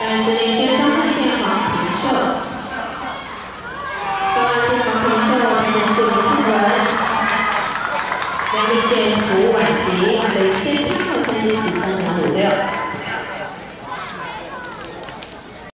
感谢北京三号线王胜三号线王庭胜感谢王静文辽宁县博物馆提七号线机型三点五六。